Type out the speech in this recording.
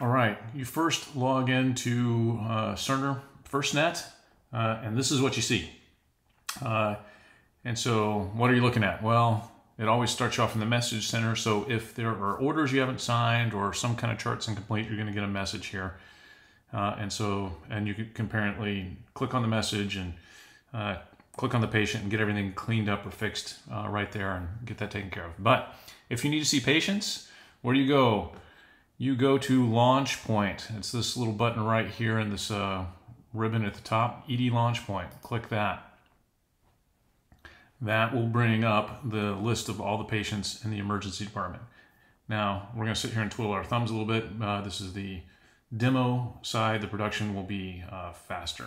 All right, you first log into uh, Cerner FirstNet, uh, and this is what you see. Uh, and so what are you looking at? Well, it always starts you off in the message center. So if there are orders you haven't signed or some kind of charts incomplete, you're going to get a message here. Uh, and so, and you can apparently click on the message and uh, click on the patient and get everything cleaned up or fixed uh, right there and get that taken care of. But if you need to see patients, where do you go? You go to Launch Point. It's this little button right here in this uh, ribbon at the top, ED Launch Point. Click that. That will bring up the list of all the patients in the emergency department. Now, we're going to sit here and twiddle our thumbs a little bit. Uh, this is the demo side. The production will be uh, faster.